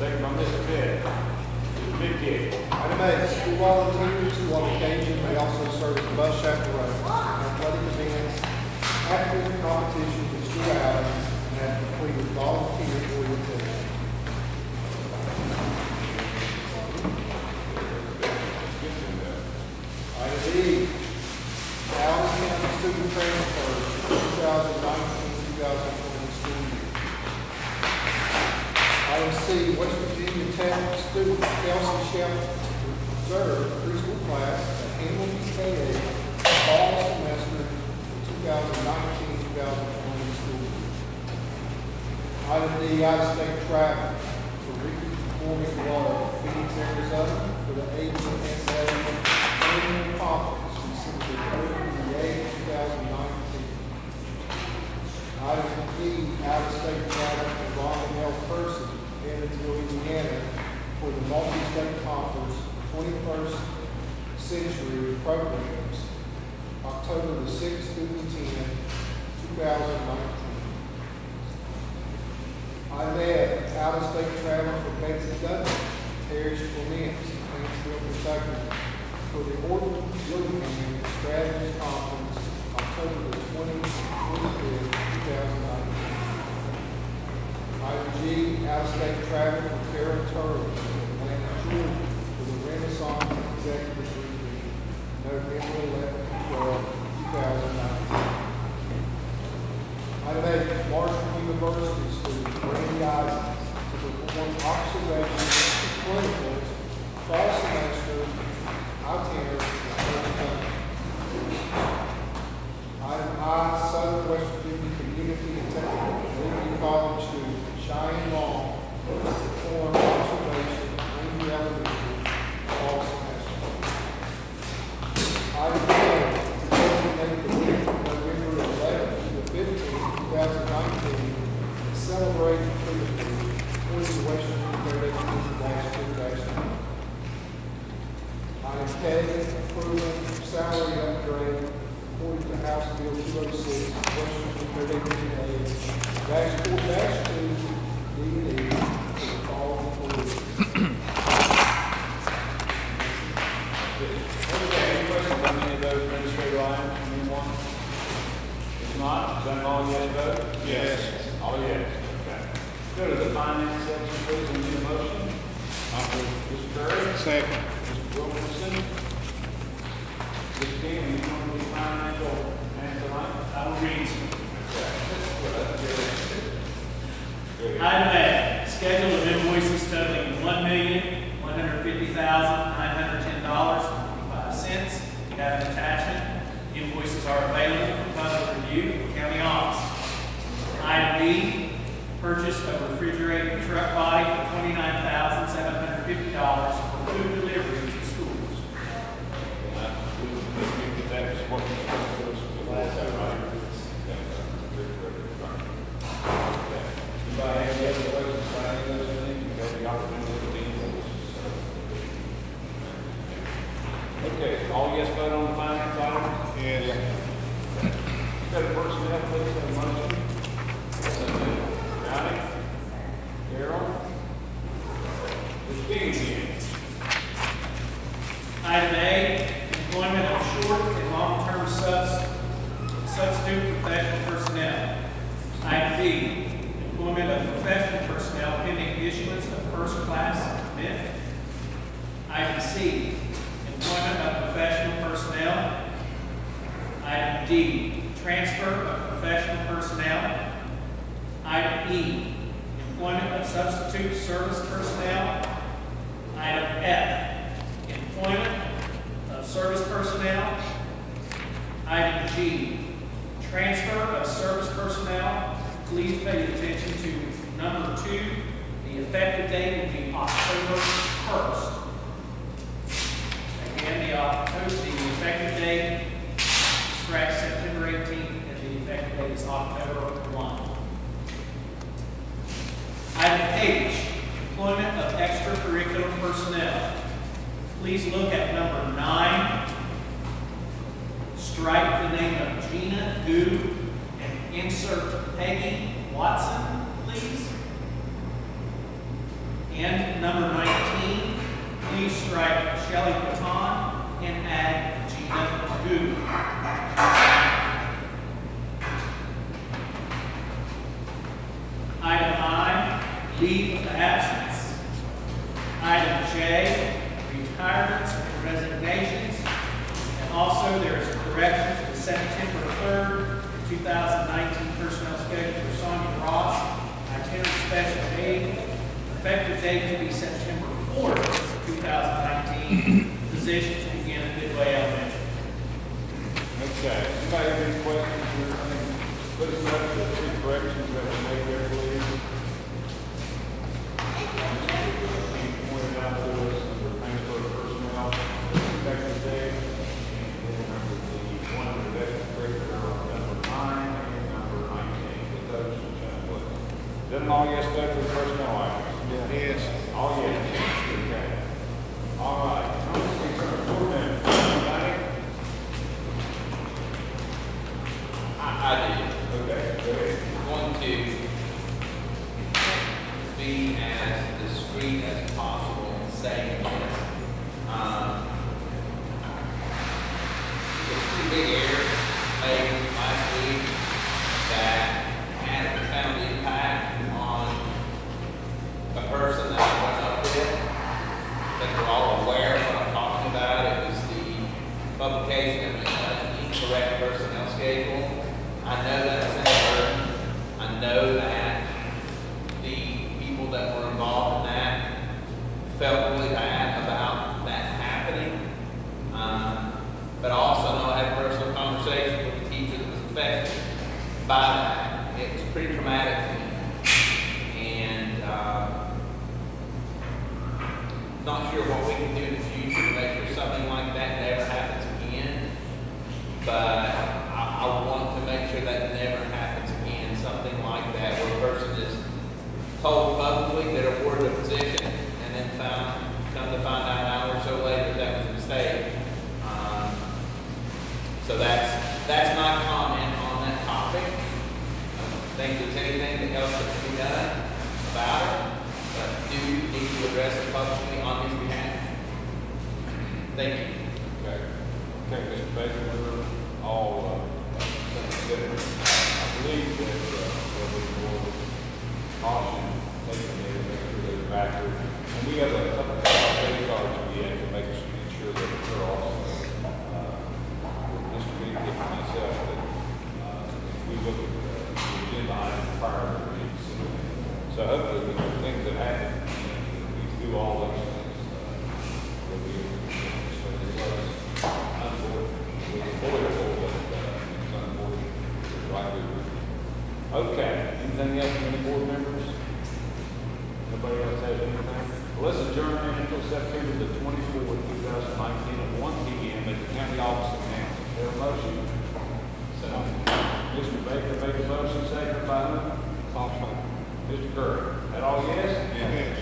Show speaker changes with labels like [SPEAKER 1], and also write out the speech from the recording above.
[SPEAKER 1] Second by Mr. Pettit. Mr. Big
[SPEAKER 2] Item school volunteers who on occasion may also serve as bus chaperones athletic events, active competitions, and school outings, and have completed volunteer orientation. Item D, Allen County student transfer, two thousand nineteen, two thousand twenty school year. Item C, West Virginia Tech student Kelsey Shelton reserve preschool class at Hamilton KA fall semester 2019-2020 school year. Item D, out-of-state travel for Ricky Performing Law, Phoenix, Arizona, for the AGSA annual conference, December thirty-eighth, two thousand nineteen. Item E, out-of-state travel for Ron L. Person, Evansville, Indiana, for the multi-state conference, twenty-first century programs, October the sixth through the tenth, two thousand nineteen. Item F, out-of-state travel for Betsy Dudley, Terry Clements, Paintsville, Kentucky, for the Orton Gillingham Strategy Conference, October the twentieth and twenty-fifth, two thousand nineteen. Item G, out-of-state travel for Carol Turner, Atlanta, Georgia, for the Renaissance Executive Briefing, November eleventh and twelfth, two thousand nineteen. Item eight, Student Randy Isaacs to perform observations and clinicals fall semester itinerary Item I, Southern West Virginia Community and Technical Community College student Cheyenne Long to perform observation in the elementary fall semester. Item J, to designate the week of November eleventh to the fifteenth, two thousand nineteen, and celebrate the freedom twenty West Virginia Code eighteen dash two salary upgrade according to House Bill two oh six, West Virginia Code eighteen A, dash four dash two, D and E, for the following employees.
[SPEAKER 1] Okay, any questions on any of those administrative items from anyone? If not, is that all yes vote? Yes. All yes, okay. Go to the finance section, please, and need a motion. Mr. Curry?
[SPEAKER 2] Second.
[SPEAKER 1] Mr. Wilkerson? Mr. You want to be financial, and tonight?
[SPEAKER 3] I will read Item A, schedule of invoices totaling one million, one hundred fifty thousand, nine hundred ten dollars, fifty-five cents. You have an attachment. Invoices are available for public review at the county office. Item B, purchase of refrigerated truck body for twenty-nine thousand, seven hundred fifty dollars for food delivery to schools.
[SPEAKER 1] Uh, we- we- we get that, just working for us before that, right? Anybody have any other questions about any of those things? You got the opportunity to be Okay, all yes vote on the finance item? Yes. Got a personnel, please, have a motion? Johnny? Carol? Mr. King,
[SPEAKER 3] Item A, employment of short and long-term subs, substitute professional personnel. Item B, employment of professional personnel pending issuance of first-class permit. Item C, employment of professional personnel. Item D, transfer of professional personnel. Item E, employment of substitute service personnel. Item F, employment of service personnel. Item G, transfer of service personnel. Please pay attention to number two. The effective date will be October 1st. September eighteenth, and the effective date is October one. Item H, employment of extracurricular personnel. Please look at number nine. Strike the name of Gina Gu and insert Peggy Watson, leave of absence. Item J, retirements and resignations. And also, there is a correction to the September third, two thousand nineteen personnel schedule for Sonia Ross, itinerant special aid, effective date to be September fourth, two thousand nineteen, position to begin at Midway Elementary.
[SPEAKER 1] Okay, anybody have any questions? Put us up the corrections that we made
[SPEAKER 4] schedule. I know that's inadvertent. I know that the people that were involved in that felt really bad about that happening. Um, but I also know I had a personal conversation with the teacher that was affected by that. It was pretty traumatic. And, uh, not sure what we can do in the future to make sure something like that never happens again. But sure that never happens again, something like that, where a person is told publicly they're awarded a position and then found, come to find out an hour or so later that was a mistake. Um, So that's, that's my comment on that topic. I don't think there's anything else that can be done about it, but do need to address it publicly on his behalf. Thank you.
[SPEAKER 1] Okay, okay, Mr. Baker, we're all, uh, So hopefully with the things that happen, we do all those things, uh, will be, so it was unfortunate, it was avoidable, but, uh, it's unfortunate, it's right there. Okay, anything else from any board members? Nobody else has anything? Well, let's adjourn until September the twenty-fourth, two thousand nineteen, at one P M at the county office of Nancy. There a motion? So, Mr. Baker made the motion, second by whom? Mr. Curry. That all yes? Yes.